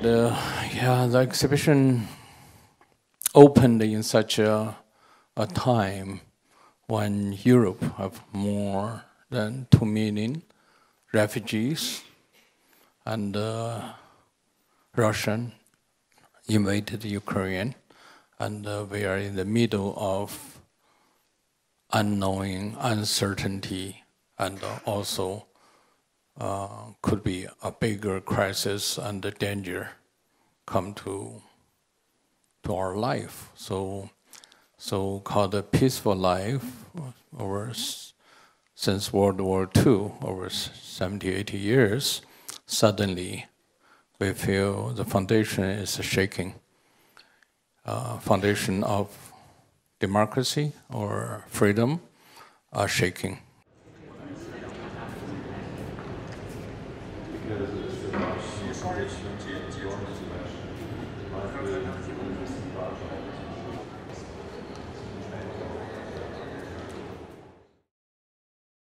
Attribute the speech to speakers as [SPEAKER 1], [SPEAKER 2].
[SPEAKER 1] The, yeah, the exhibition opened in such a, a time when Europe have more than two million refugees and uh, Russian invaded Ukraine and uh, we are in the middle of unknowing uncertainty and also uh, could be a bigger crisis and the danger come to to our life. So, so called a peaceful life over since World War II, over 70, 80 years, suddenly we feel the foundation is shaking. Uh, foundation of democracy or freedom are shaking.